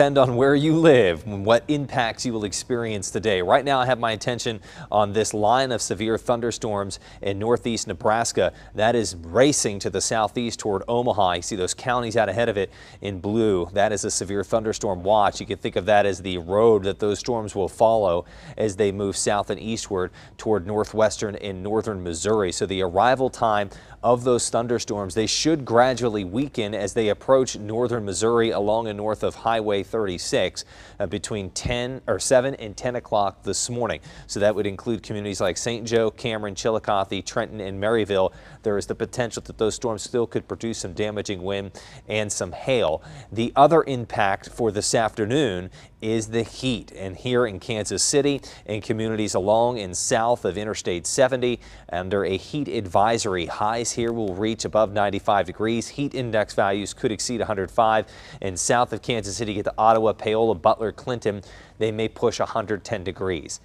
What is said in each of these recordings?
depend on where you live, what impacts you will experience today. Right now, I have my attention on this line of severe thunderstorms in northeast Nebraska that is racing to the southeast toward Omaha. You see those counties out ahead of it in blue. That is a severe thunderstorm watch. You can think of that as the road that those storms will follow as they move south and eastward toward northwestern and northern Missouri. So the arrival time of those thunderstorms, they should gradually weaken as they approach northern Missouri along and north of Highway 36 uh, between 10 or 7 and 10 o'clock this morning. So that would include communities like St. Joe, Cameron, Chillicothe, Trenton, and Maryville. There is the potential that those storms still could produce some damaging wind and some hail. The other impact for this afternoon is the heat. And here in Kansas City and communities along and south of Interstate 70 under a heat advisory. Highs here will reach above 95 degrees. Heat index values could exceed 105. And south of Kansas City, get to Ottawa, Paola, Butler, Clinton, they may push 110 degrees.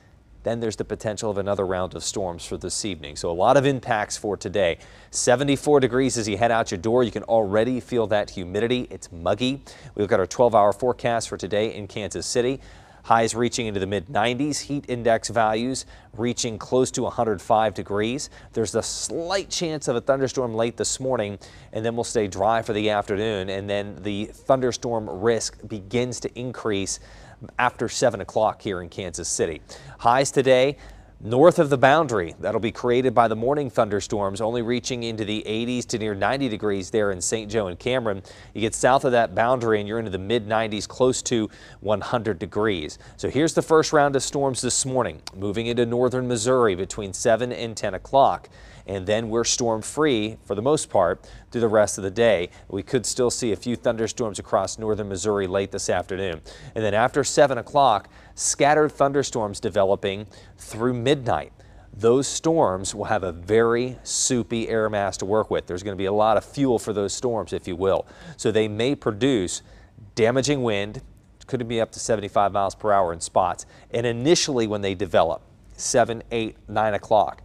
Then there's the potential of another round of storms for this evening. So a lot of impacts for today. 74 degrees as you head out your door. You can already feel that humidity. It's muggy. We've got our 12-hour forecast for today in Kansas City. Highs reaching into the mid 90s, heat index values reaching close to 105 degrees. There's a slight chance of a thunderstorm late this morning, and then we'll stay dry for the afternoon. And then the thunderstorm risk begins to increase after 7 o'clock here in Kansas City. Highs today north of the boundary that'll be created by the morning thunderstorms only reaching into the 80s to near 90 degrees there in St. Joe and Cameron. You get south of that boundary and you're into the mid 90s close to 100 degrees. So here's the first round of storms this morning moving into northern Missouri between 7 and 10 o'clock and then we're storm free for the most part through the rest of the day. We could still see a few thunderstorms across northern Missouri late this afternoon. And then after 7 o'clock, scattered thunderstorms developing through midnight those storms will have a very soupy air mass to work with. There's going to be a lot of fuel for those storms, if you will. So they may produce damaging wind, could be up to 75 miles per hour in spots. And initially when they develop, 7, 8, 9 o'clock,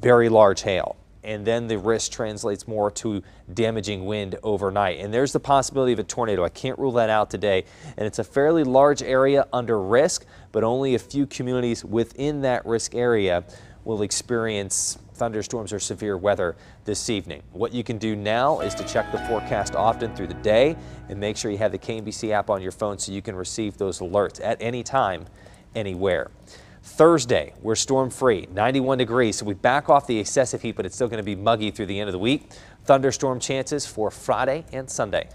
very large hail. And then the risk translates more to damaging wind overnight. And there's the possibility of a tornado. I can't rule that out today. And it's a fairly large area under risk, but only a few communities within that risk area will experience thunderstorms or severe weather this evening. What you can do now is to check the forecast often through the day and make sure you have the KMBC app on your phone so you can receive those alerts at any time, anywhere. Thursday, we're storm free, 91 degrees. So we back off the excessive heat, but it's still going to be muggy through the end of the week. Thunderstorm chances for Friday and Sunday.